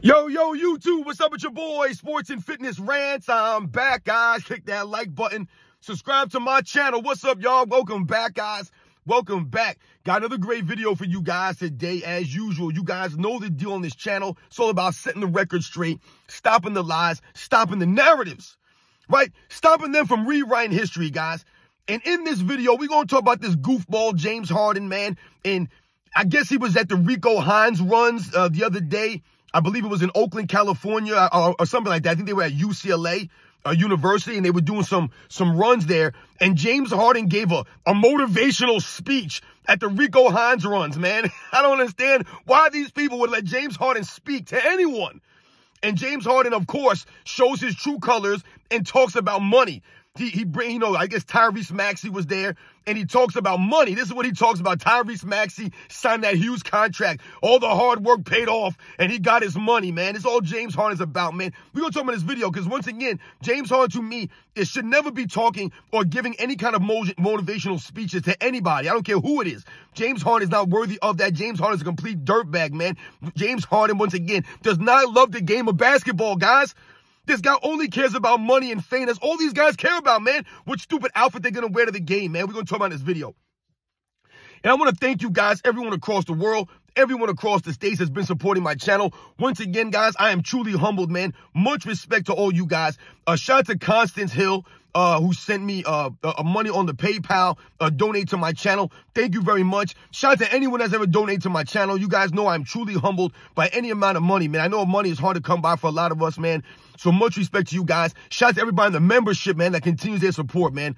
Yo, yo, YouTube, what's up with your boy? Sports and Fitness Rants. I'm back, guys. Click that like button. Subscribe to my channel. What's up, y'all? Welcome back, guys. Welcome back. Got another great video for you guys today, as usual. You guys know the deal on this channel. It's all about setting the record straight, stopping the lies, stopping the narratives, right? Stopping them from rewriting history, guys. And in this video, we're going to talk about this goofball, James Harden, man. And I guess he was at the Rico Hines runs uh, the other day. I believe it was in Oakland, California, or, uh, or something like that. I think they were at UCLA uh, University, and they were doing some some runs there. And James Harden gave a, a motivational speech at the Rico Hines runs, man. I don't understand why these people would let James Harden speak to anyone. And James Harden, of course, shows his true colors and talks about money. He, he bring, you know, I guess Tyrese Maxey was there and he talks about money. This is what he talks about. Tyrese Maxey signed that huge contract. All the hard work paid off and he got his money, man. It's all James Harden's about, man. We're going to talk about this video because once again, James Harden to me, it should never be talking or giving any kind of motivational speeches to anybody. I don't care who it is. James Harden is not worthy of that. James Harden is a complete dirtbag, man. James Harden, once again, does not love the game of basketball, guys. This guy only cares about money and fame. That's all these guys care about, man. What stupid outfit they're going to wear to the game, man. We're going to talk about this video. And I want to thank you guys, everyone across the world, everyone across the states has been supporting my channel. Once again, guys, I am truly humbled, man. Much respect to all you guys. Uh, shout out to Constance Hill, uh, who sent me uh, uh, money on the PayPal, uh, donate to my channel. Thank you very much. Shout out to anyone that's ever donated to my channel. You guys know I'm truly humbled by any amount of money, man. I know money is hard to come by for a lot of us, man. So much respect to you guys. Shout out to everybody in the membership, man, that continues their support, man.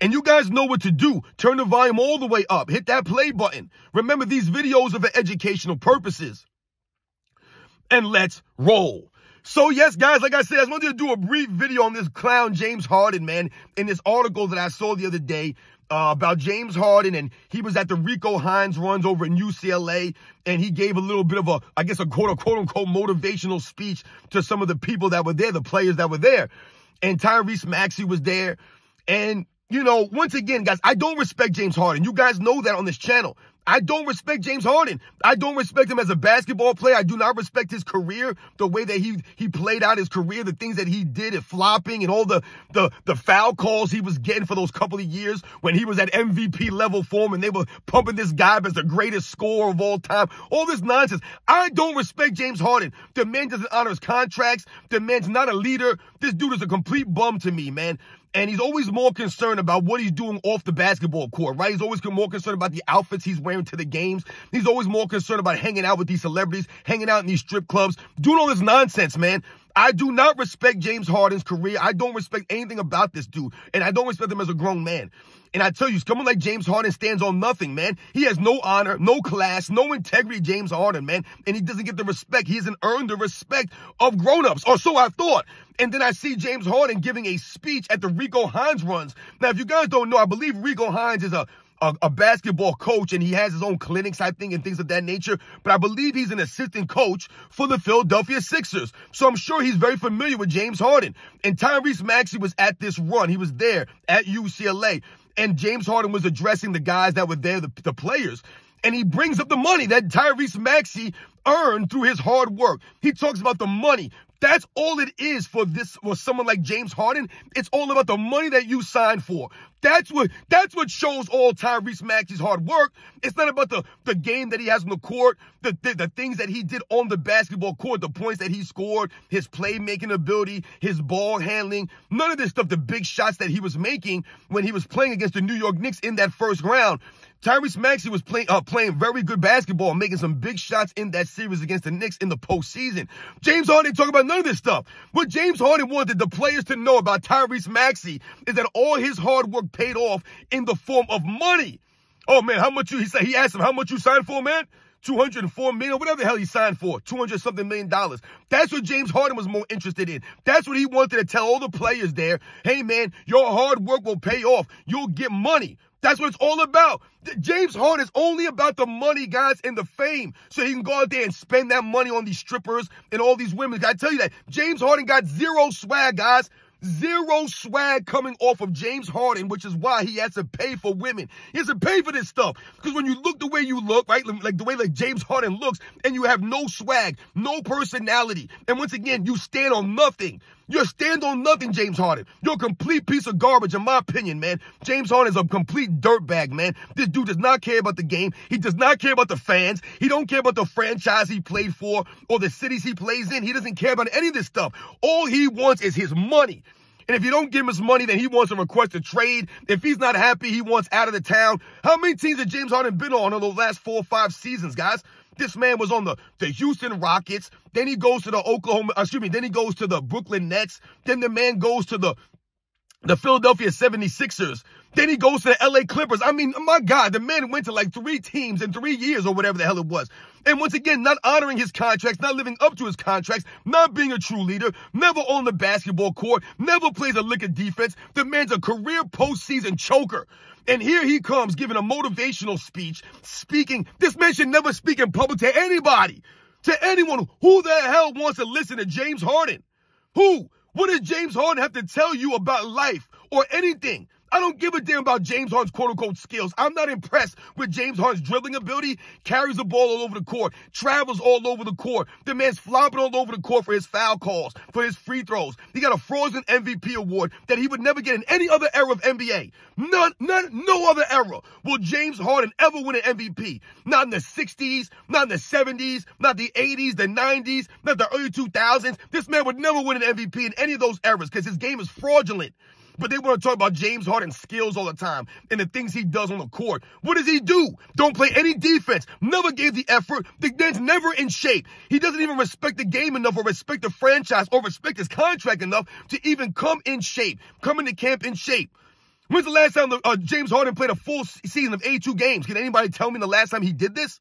And you guys know what to do. Turn the volume all the way up. Hit that play button. Remember, these videos are for educational purposes. And let's roll. So yes, guys, like I said, I wanted to do a brief video on this clown James Harden, man, in this article that I saw the other day uh, about James Harden, and he was at the Rico Hines runs over in UCLA, and he gave a little bit of a, I guess, a quote a quote unquote motivational speech to some of the people that were there, the players that were there. And Tyrese Maxey was there. And, you know, once again, guys, I don't respect James Harden. You guys know that on this channel. I don't respect James Harden. I don't respect him as a basketball player. I do not respect his career, the way that he he played out his career, the things that he did at flopping and all the the the foul calls he was getting for those couple of years when he was at MVP level form and they were pumping this guy as the greatest scorer of all time. All this nonsense. I don't respect James Harden. The man doesn't honor his contracts. The man's not a leader. This dude is a complete bum to me, man. And he's always more concerned about what he's doing off the basketball court, right? He's always more concerned about the outfits he's wearing to the games. He's always more concerned about hanging out with these celebrities, hanging out in these strip clubs, doing all this nonsense, man. I do not respect James Harden's career. I don't respect anything about this dude. And I don't respect him as a grown man. And I tell you, someone like James Harden stands on nothing, man. He has no honor, no class, no integrity, James Harden, man. And he doesn't get the respect. He hasn't earned the respect of grown-ups, or so I thought. And then I see James Harden giving a speech at the Rico Hines runs. Now, if you guys don't know, I believe Rico Hines is a a, a, basketball coach and he has his own clinics, I think, and things of that nature. But I believe he's an assistant coach for the Philadelphia Sixers. So I'm sure he's very familiar with James Harden. And Tyrese Maxey was at this run. He was there at UCLA and James Harden was addressing the guys that were there, the, the players. And he brings up the money that Tyrese Maxey earned through his hard work. He talks about the money. That's all it is for this for someone like James Harden. It's all about the money that you signed for. That's what that's what shows all Tyrese Maxey's hard work. It's not about the, the game that he has on the court, the, the, the things that he did on the basketball court, the points that he scored, his playmaking ability, his ball handling, none of this stuff, the big shots that he was making when he was playing against the New York Knicks in that first round. Tyrese Maxey was playing uh, playing very good basketball, making some big shots in that series against the Knicks in the postseason. James Harden talk about none of this stuff. What James Harden wanted the players to know about Tyrese Maxey is that all his hard work paid off in the form of money. Oh man, how much you, he said, he asked him, how much you signed for, man? 204 million, whatever the hell he signed for, 200 something million dollars. That's what James Harden was more interested in. That's what he wanted to tell all the players there. Hey man, your hard work will pay off. You'll get money. That's what it's all about. James Harden is only about the money, guys, and the fame. So he can go out there and spend that money on these strippers and all these women. I tell you that. James Harden got zero swag, guys. Zero swag coming off of James Harden, which is why he has to pay for women. He has to pay for this stuff. Because when you look the way you look, right, like the way like James Harden looks, and you have no swag, no personality, and once again, you stand on nothing. You stand on nothing, James Harden. You're a complete piece of garbage, in my opinion, man. James Harden is a complete dirtbag, man. This dude does not care about the game. He does not care about the fans. He don't care about the franchise he played for or the cities he plays in. He doesn't care about any of this stuff. All he wants is his money. And if you don't give him his money, then he wants to request a trade. If he's not happy, he wants out of the town. How many teams has James Harden been on in the last four or five seasons, guys? This man was on the, the Houston Rockets. Then he goes to the Oklahoma, uh, excuse me, then he goes to the Brooklyn Nets. Then the man goes to the the Philadelphia 76ers. Then he goes to the LA Clippers. I mean, my God, the man went to like three teams in three years or whatever the hell it was. And once again, not honoring his contracts, not living up to his contracts, not being a true leader, never on the basketball court, never plays a lick of defense. The man's a career postseason choker. And here he comes giving a motivational speech, speaking. This man should never speak in public to anybody, to anyone. Who the hell wants to listen to James Harden? Who? What does James Harden have to tell you about life or anything? I don't give a damn about James Harden's quote unquote skills. I'm not impressed with James Harden's dribbling ability. Carries the ball all over the court, travels all over the court. The man's flopping all over the court for his foul calls, for his free throws. He got a frozen MVP award that he would never get in any other era of NBA. None, none, no other era will James Harden ever win an MVP. Not in the 60s, not in the 70s, not the 80s, the 90s, not the early 2000s. This man would never win an MVP in any of those eras because his game is fraudulent. But they want to talk about James Harden's skills all the time and the things he does on the court. What does he do? Don't play any defense. Never gave the effort. The man's never in shape. He doesn't even respect the game enough or respect the franchise or respect his contract enough to even come in shape, come into camp in shape. When's the last time the, uh, James Harden played a full season of 82 games? Can anybody tell me the last time he did this?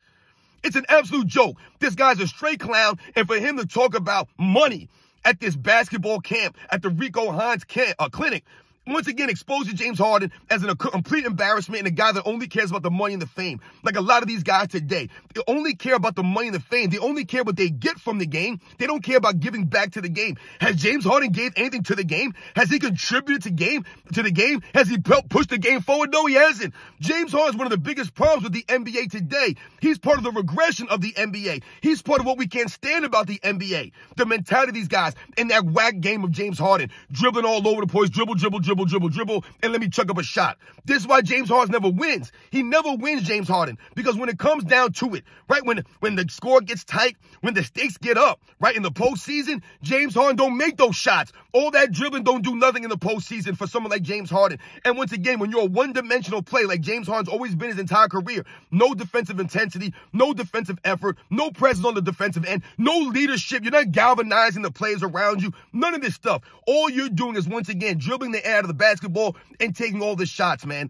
It's an absolute joke. This guy's a straight clown, and for him to talk about money at this basketball camp at the Rico Hines camp, uh, clinic once again exposing James Harden as a complete embarrassment and a guy that only cares about the money and the fame. Like a lot of these guys today, they only care about the money and the fame. They only care what they get from the game. They don't care about giving back to the game. Has James Harden gave anything to the game? Has he contributed to game to the game? Has he pushed the game forward? No, he hasn't. James Harden is one of the biggest problems with the NBA today. He's part of the regression of the NBA. He's part of what we can't stand about the NBA. The mentality of these guys in that whack game of James Harden, dribbling all over the place, dribble, dribble, dribble dribble, dribble, dribble, and let me chuck up a shot. This is why James Harden never wins. He never wins, James Harden, because when it comes down to it, right when when the score gets tight, when the stakes get up, right in the postseason, James Harden don't make those shots. All that dribbling don't do nothing in the postseason for someone like James Harden. And once again, when you're a one-dimensional play like James Harden's always been his entire career, no defensive intensity, no defensive effort, no presence on the defensive end, no leadership. You're not galvanizing the players around you. None of this stuff. All you're doing is once again dribbling the air out of the basketball and taking all the shots, man.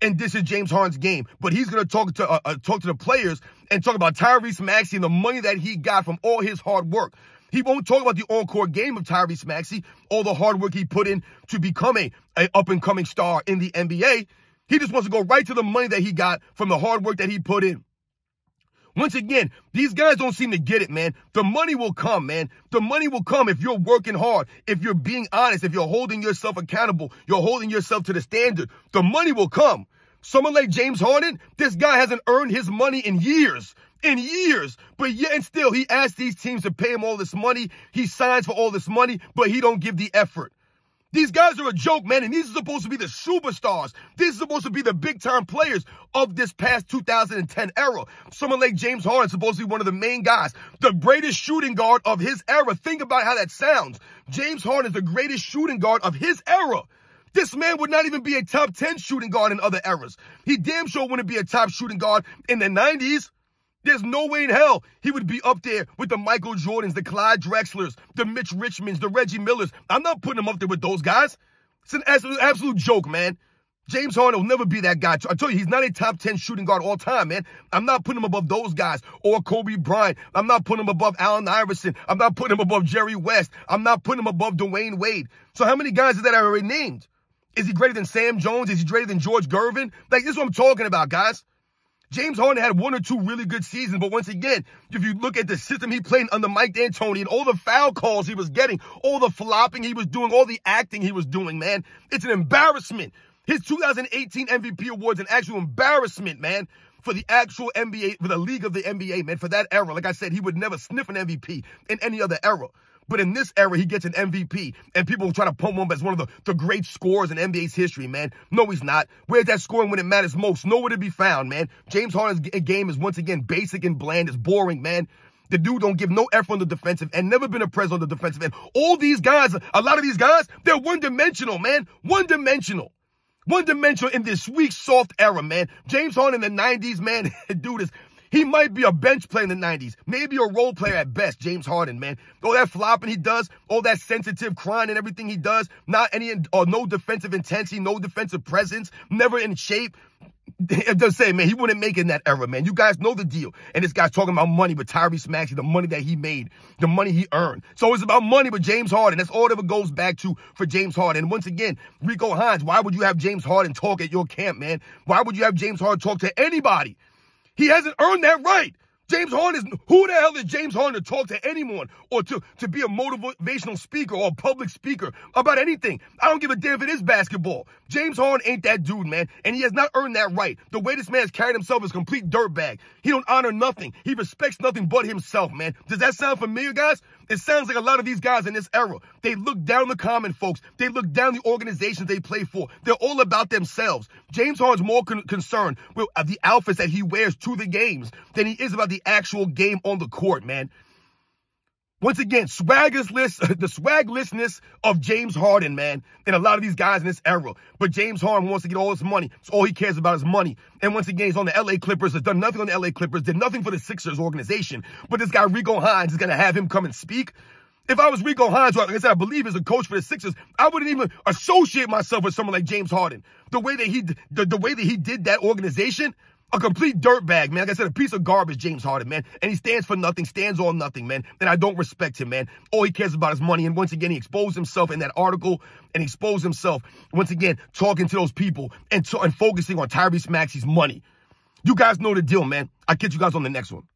And this is James Harden's game, but he's gonna talk to uh, uh, talk to the players and talk about Tyrese Maxey and the money that he got from all his hard work. He won't talk about the on-court game of Tyrese Maxey, all the hard work he put in to become a up-and-coming star in the NBA. He just wants to go right to the money that he got from the hard work that he put in. Once again, these guys don't seem to get it, man. The money will come, man. The money will come if you're working hard, if you're being honest, if you're holding yourself accountable, you're holding yourself to the standard. The money will come. Someone like James Harden, this guy hasn't earned his money in years. In years. But yet and still, he asks these teams to pay him all this money. He signs for all this money, but he don't give the effort. These guys are a joke, man, and these are supposed to be the superstars. These are supposed to be the big time players of this past 2010 era. Someone like James Harden supposed to be one of the main guys, the greatest shooting guard of his era. Think about how that sounds. James Harden is the greatest shooting guard of his era. This man would not even be a top 10 shooting guard in other eras. He damn sure wouldn't be a top shooting guard in the 90s. There's no way in hell he would be up there with the Michael Jordans, the Clyde Drexlers, the Mitch Richmonds, the Reggie Millers. I'm not putting him up there with those guys. It's an absolute, joke, man. James Harden will never be that guy. I tell you, he's not a top 10 shooting guard all time, man. I'm not putting him above those guys or Kobe Bryant. I'm not putting him above Allen Iverson. I'm not putting him above Jerry West. I'm not putting him above Dwyane Wade. So how many guys is that I already named? Is he greater than Sam Jones? Is he greater than George Gervin? Like, this is what I'm talking about, guys. James Harden had one or two really good seasons, but once again, if you look at the system he played under Mike D'Antoni and all the foul calls he was getting, all the flopping he was doing, all the acting he was doing, man, it's an embarrassment. His 2018 MVP award's an actual embarrassment, man, for the actual NBA, for the league of the NBA, man, for that era. Like I said, he would never sniff an MVP in any other era. But in this era, he gets an MVP, and people try to pump him up as one of the, the great scorers in NBA's history, man. No, he's not. Where's that scoring when it matters most? Nowhere to be found, man. James Harden's game is once again basic and bland. It's boring, man. The dude don't give no effort on the defensive and never been a presence on the defensive end. All these guys, a lot of these guys, they're one dimensional, man. One dimensional. One dimensional in this weak, soft era, man. James Harden in the 90s, man, dude is he might be a bench player in the 90s, maybe a role player at best, James Harden, man. All that flopping he does, all that sensitive crying and everything he does, not any or no defensive intensity, no defensive presence, never in shape. Does say, man, he wouldn't make it in that era, man. You guys know the deal. And this guy's talking about money with Tyrese Maxey, the money that he made, the money he earned. So it's about money with James Harden. That's all it ever goes back to for James Harden. And once again, Rico Hines, why would you have James Harden talk at your camp, man? Why would you have James Harden talk to anybody? He hasn't earned that right. James Harden is who the hell is James Harden to talk to anyone or to, to be a motivational speaker or a public speaker about anything? I don't give a damn if it is basketball. James Harden ain't that dude, man, and he has not earned that right. The way this man has carried himself is complete dirtbag. He don't honor nothing. He respects nothing but himself, man. Does that sound familiar, guys? It sounds like a lot of these guys in this era. They look down the common folks. They look down the organizations they play for. They're all about themselves. James Harden's more con- concerned with uh, the outfits that he wears to the games than he is about the actual game on the court, man. Once again, swaggerless, the swaglessness of James Harden, man, and a lot of these guys in this era. But James Harden wants to get all his money. So all he cares about is money. And once again, he's on the LA Clippers, has done nothing on the LA Clippers, did nothing for the Sixers organization. But this guy, Rico Hines, is going to have him come and speak. If I was Rico Hines, like I said, I believe as a coach for the Sixers, I wouldn't even associate myself with someone like James Harden. The way that he, the, the way that he did that organization, a complete dirtbag, man. Like I said, a piece of garbage, James Harden, man. And he stands for nothing, stands on nothing, man. And I don't respect him, man. All he cares about is money. And once again, he exposed himself in that article and exposed himself, once again, talking to those people and, and focusing on Tyrese Maxey's money. You guys know the deal, man. I'll catch you guys on the next one.